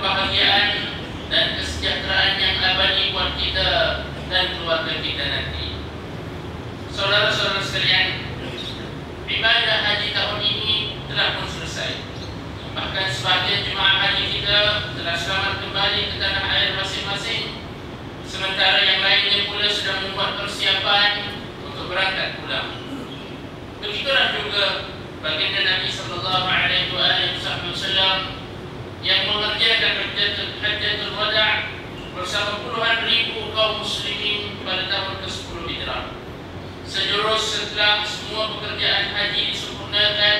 kebahagiaan dan kesejahteraan yang abadi buat kita dan keluarga kita nanti. Saudara-saudara sekalian, ibadah haji tahun ini telah pun selesai. Bahkan sebagian jemaah haji kita telah selamat kembali ke tanah air masing-masing. Sementara yang lainnya pula sedang membuat persiapan untuk berangkat pulang. Begitulah juga baginda Nabi sallallahu alaihi wasallam yang mengerjakan hajjatul wada' bersama puluhan ribu kaum muslimin pada tahun ke-10 Hijrah. Sejurus setelah semua pekerjaan haji disempurnakan,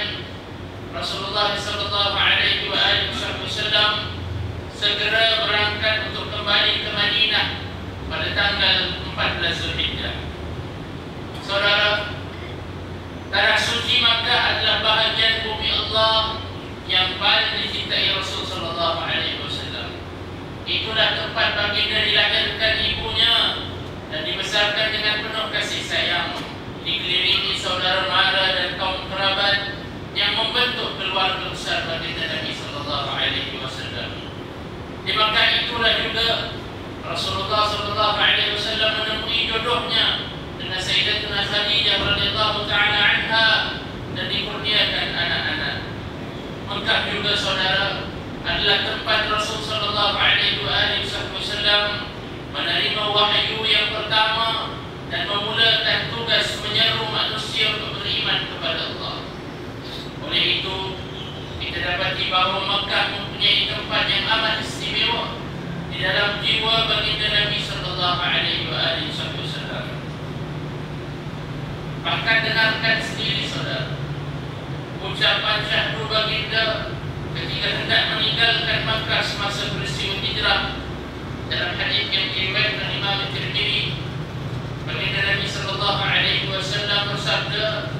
Rasulullah sallallahu alaihi wasallam segera berangkat untuk kembali ke Madinah pada tanggal 14 Zulhijjah. Saudara, tanah suci Makkah adalah bahagian bumi Allah yang paling dicintai Rasul sallallahu alaihi wasallam. Itulah tempat baginda dilahirkan ibunya dan dibesarkan dengan penuh kasih sayang dikelilingi saudara mara dan kaum kerabat yang membentuk keluarga besar baginda Nabi sallallahu alaihi wasallam. Di Makkah itulah juga Rasulullah sallallahu alaihi wasallam menemui jodohnya dengan Sayyidatuna Khadijah radhiyallahu taala anha dan dikurniakan anak-anak. Makkah juga saudara adalah tempat Rasul sallallahu alaihi wasallam menerima wahyu yang pertama dan memulakan tugas menyeru manusia untuk beriman kepada Allah. Oleh itu, kita dapati bahawa Makkah mempunyai tempat yang amat istimewa di dalam jiwa baginda Nabi sallallahu alaihi wasallam. Bahkan dengarkan sendiri saudara ucapan syahdu baginda ketika hendak Makkah semasa peristiwa hijrah dalam hadis yang diriwayatkan Imam Tirmidzi baginda Nabi sallallahu alaihi wasallam bersabda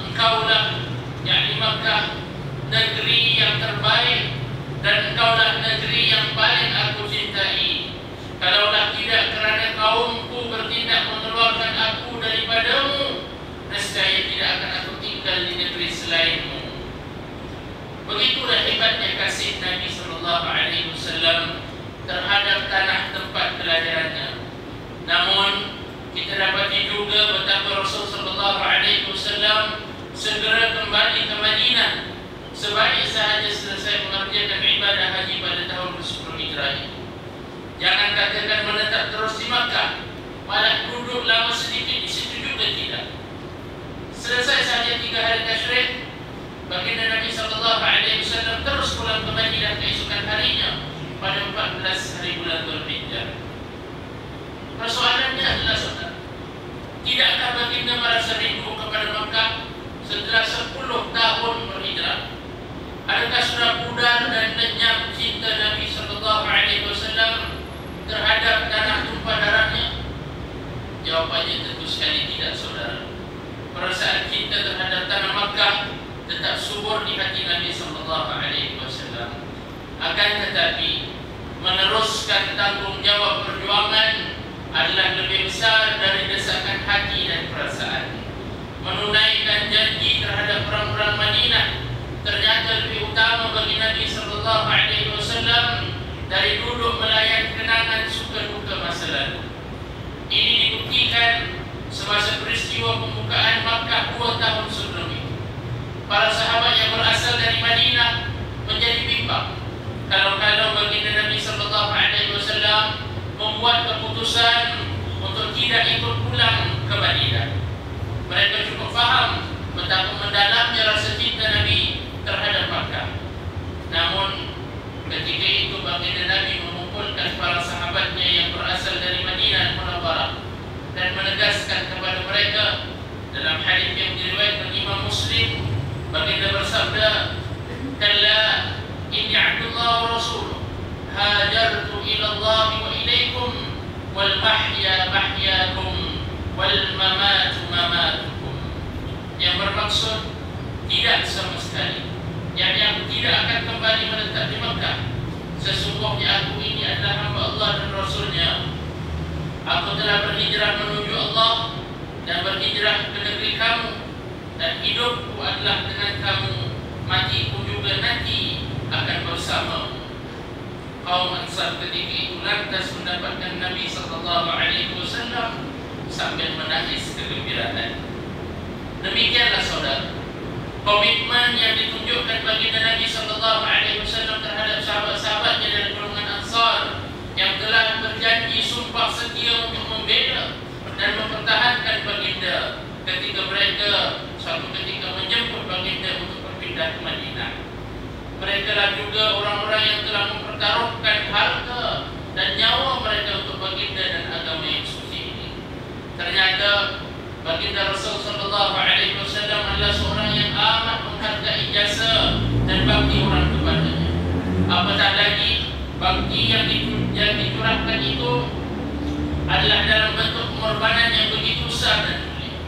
engkaulah yakni Makkah negeri yang terbaik dan engkaulah negeri yang paling aku cintai. Kalaulah tidak kerana kaumku bertindak mengeluarkan aku daripadamu nescaya tidak akan aku tinggal di negeri selainmu begitulah hebatnya kasih Nabi sallallahu alaihi wasallam terhadap tanah tempat kelahirannya namun kita dapat juga betapa Rasul sallallahu alaihi wasallam segera kembali ke Madinah sebaik sahaja selesai mengerjakan ibadah haji pada tahun ke-10 Hijrah. Jangan katakan menetap terus di Makkah, malah duduk lama sedikit di situ juga tidak. Selesai saja tiga hari tasyrik, baginda Nabi sallallahu alaihi wasallam terus pulang ke Madinah keesokan harinya pada 14 hari bulan Dzulhijjah. Persoalannya adalah saudara, tidakkah baginda merasa rindu kepada Makkah setelah 10 tahun berhijrah? Adakah sudah pudar dan lenyap cinta Nabi sallallahu alaihi wasallam terhadap tanah tumpah darahnya? Jawapannya tentu sekali tidak, saudara. Perasaan cinta terhadap tanah Makkah tetap subur di hati Nabi sallallahu alaihi wasallam. Akan tetapi meneruskan tanggungjawab perjuangan adalah lebih besar dari desakan hati dan perasaan. Menunaikan janji terhadap perang-perang Madinah ternyata lebih utama bagi Nabi sallallahu alaihi wasallam dari duduk melayan kenangan suka duka masa lalu. Ini dibuktikan semasa peristiwa pembukaan Makkah dua tahun sebelum itu. Para sahabat yang berasal dari Madinah menjadi bimbang kalau-kalau baginda Nabi sallallahu alaihi wasallam membuat keputusan untuk tidak ikut pulang ke Madinah. Mereka cukup faham betapa mendalamnya rasa cinta Nabi terhadap Makkah. Namun ketika itu baginda Nabi mengumpulkan para sahabatnya yang berasal dari Madinah Munawwarah dan menegaskan kepada mereka dalam hadis yang diriwayatkan Imam Muslim baginda bersabda "Kalla inni abdullah wa rasuluh. Hajartu ila allah wa ilaikum wal mahya mahyakum wal mamat mamatukum. Yang bermaksud tidak sama sekali. Yang yang tidak akan kembali menetap di Mekah. Sesungguhnya aku ini adalah hamba Allah dan rasulnya. Aku telah berhijrah menuju Allah dan berhijrah ke negeri kamu dan hidupku adalah dengan kamu. Matiku juga nanti akan bersama. Kaum Ansar ketika itu lantas mendapatkan Nabi wasallam sambil menangis kegembiraan. Demikianlah saudara. Komitmen yang ditunjukkan bagi Nabi alaihi wasallam terhadap sahabat-sahabatnya dari golongan Ansar yang telah berjanji sumpah setia untuk membela dan mempertahankan baginda ketika mereka suatu ketika menjemput baginda untuk berpindah ke Madinah. Mereka lah juga orang-orang yang telah mempertaruhkan harta dan nyawa mereka untuk baginda dan agama yang suci ini. Ternyata baginda Rasul sallallahu alaihi wasallam adalah seorang yang amat menghargai jasa dan bakti orang kepadanya. Apatah lagi bakti yang dicurahkan itu adalah dalam bentuk pengorbanan yang begitu besar dan mulia.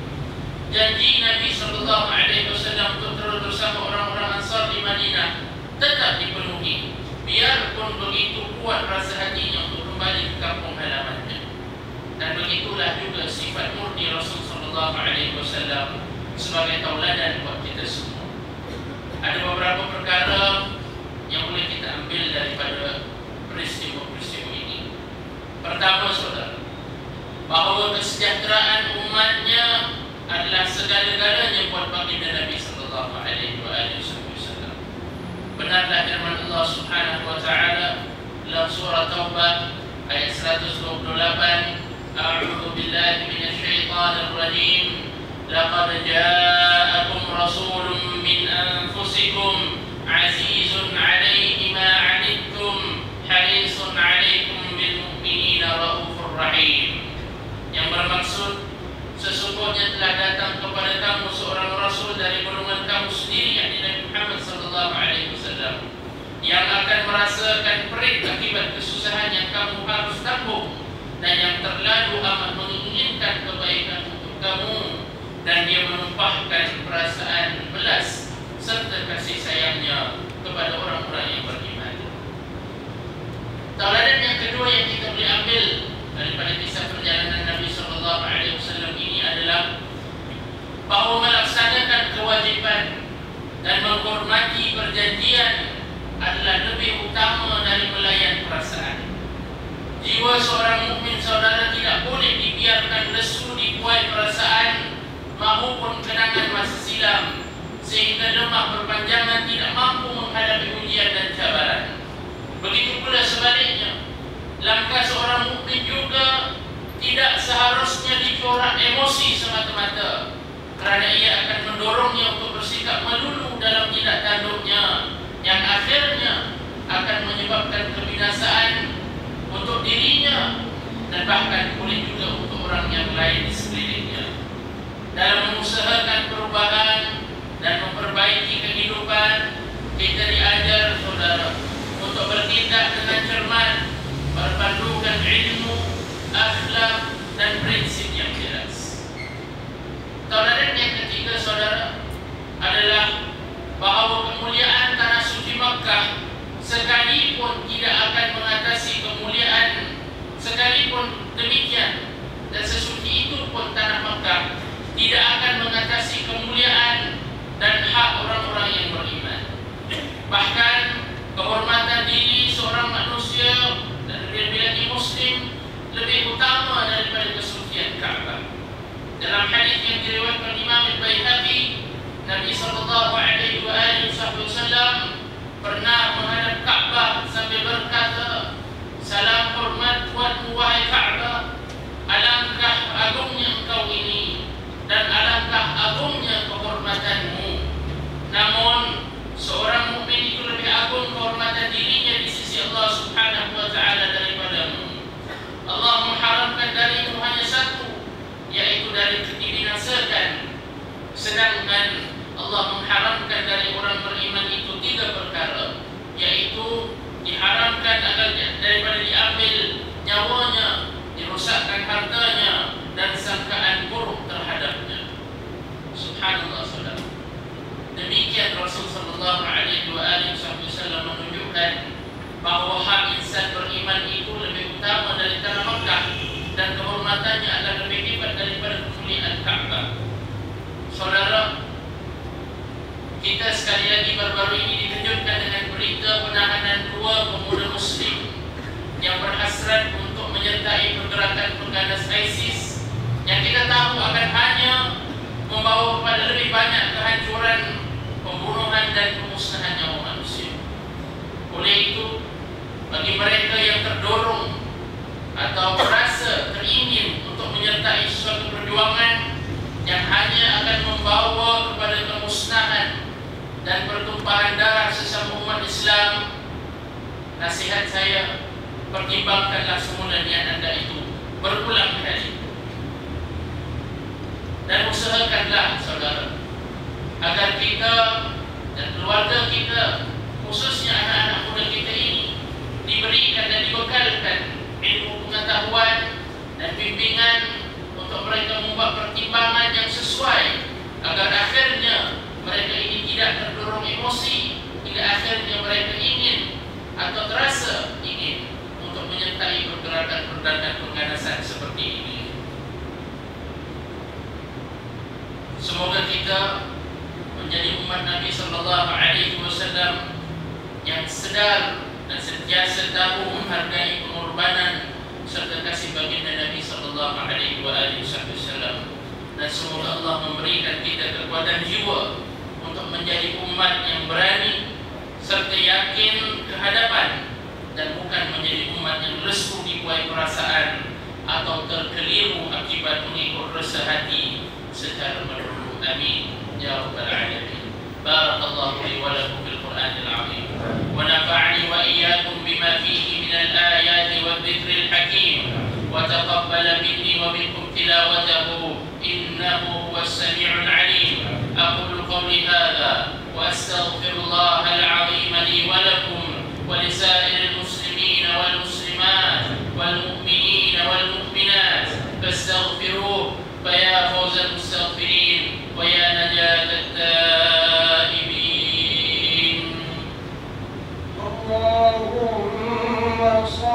Janji Nabi sallallahu alaihi wasallam untuk terus bersama orang-orang Ansar di Madinah tetap dipenuhi biarpun begitu kuat rasa hatinya untuk kembali ke kampung halamannya. Dan begitulah juga sifat murni Rasul sallallahu alaihi wasallam sebagai tauladan buat kita semua. Ada beberapa perkara yang boleh kita ambil daripada peristiwa-peristiwa ini. Pertama, saudara, bahawa kesejahteraan umatnya adalah segala-galanya buat baginda Nabi sallallahu alaihi wasallam. Benarlah firman Allah Subhanahu wa taala dalam surah Taubah ayat 128, A'udzu billahi minasyaitonir rajim. Laqad ja'akum rasulun min anfusikum azizun 'alaihi ma 'anittum harisun 'alaikum bil mu'minina raufur rahim yang bermaksud sesungguhnya telah datang kepada yang akan merasakan perih akibat kesusahan yang kamu harus tanggung dan yang terlalu amat menginginkan kebaikan untuk kamu dan dia menumpahkan perasaan belas serta kasih sayangnya kepada orang-orang yang beriman. Tauladan yang kedua yang kita boleh ambil daripada kisah perjalanan Nabi sallallahu alaihi wasallam ini adalah bahawa melaksanakan kewajiban dan menghormati perjanjian adalah lebih utama dari melayan perasaan. Jiwa seorang mukmin saudara tidak boleh dibiarkan lesu dibuai perasaan maupun kenangan masa silam sehingga lemah berpanjangan tidak mampu menghadapi ujian dan cabaran. Begitu pula sebaliknya, langkah seorang mukmin juga tidak seharusnya dicorak emosi semata-mata kerana ia akan mendorongnya untuk bersikap melulu dalam tindak tanduknya yang akhirnya akan menyebabkan kebinasaan untuk dirinya dan bahkan boleh juga untuk orang yang lain di sekelilingnya dalam mengusahakan perubahan dan memperbaiki kehidupan kita diajar saudara untuk bertindak dengan cermat berpandukan ilmu, akhlak dan prinsip yang jelas. Tauladan yang ketiga saudara adalah bahawa kemuliaan tanah suci Makkah sekalipun tidak akan mengatasi kemuliaan sekalipun demikian Dalam hadis yang diriwayatkan Imam Al-Baihaqi, Nabi sallallahu alaihi wasallam Sedangkan Allah mengharamkan dari orang beriman itu tiga perkara Yaitu diharamkan agar daripada diambil nyawanya Dirusakkan hartanya dan sangkaan buruk terhadapnya. Subhanallah saudara. Demikian Rasulullah SAW menunjukkan Bahawa hak insan beriman itu lebih utama tahu akan hanya membawa kepada lebih banyak kehancuran, pembunuhan dan pemusnahan nyawa manusia. Oleh itu, bagi mereka yang terdorong atau merasa teringin untuk menyertai suatu perjuangan yang hanya akan membawa kepada kemusnahan dan pertumpahan darah sesama umat Islam nasihat saya pertimbangkanlah semula niat anda itu berulang kali usahakanlah saudara agar kita dan keluarga kita khususnya anak-anak muda kita ini diberikan dan dibekalkan ilmu pengetahuan dan bimbingan untuk mereka membuat pertimbangan yang sesuai agar akhirnya mereka ini tidak terdorong emosi hingga akhirnya mereka ingin atau terasa ingin untuk menyertai pergerakan-pergerakan pengganasan seperti ini. Semoga kita menjadi umat Nabi Sallallahu Alaihi Wasallam yang sedar dan sentiasa tahu menghargai pengorbanan serta kasih baginda Nabi Sallallahu Alaihi Wasallam dan semoga Allah memberikan kita kekuatan jiwa untuk menjadi umat yang berani serta yakin kehadapan dan bukan menjadi umat yang lesu dibuai perasaan atau terkeliru akibat mengikut rasa hati secara melulu. آمين. يا رب العالمين. بارك الله لي ولكم بالقران العظيم. ونفعني وإياكم بما فيه من الآيات والذكر الحكيم. وتقبل مني ومنكم تلاوته. إنه هو السميع العليم. أقول قولي هذا وأستغفر الله العظيم لي ولكم ولسائر المسلمين والمسلمات والمؤمنين والمؤمنات. فاستغفروه فيا فوز المسلمين.